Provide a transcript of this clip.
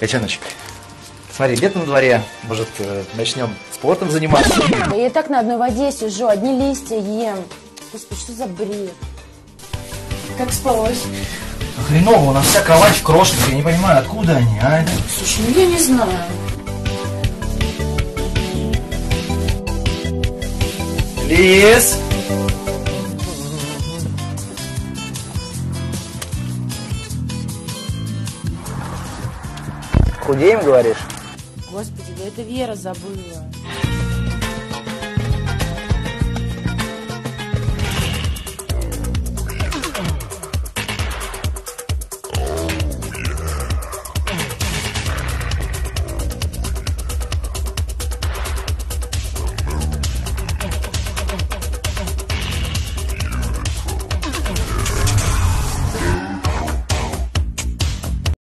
Котеночек, смотри, лето на дворе. Может, э, начнем спортом заниматься? Я и так на одной воде сижу, одни листья ем. Господи, что за бред? Как спалось? Хреново, у нас вся кровать в крошках. Я не понимаю, откуда они, а? Слушай, ну я не знаю. Лис! Худеем, говоришь? Господи, да это Вера забыла.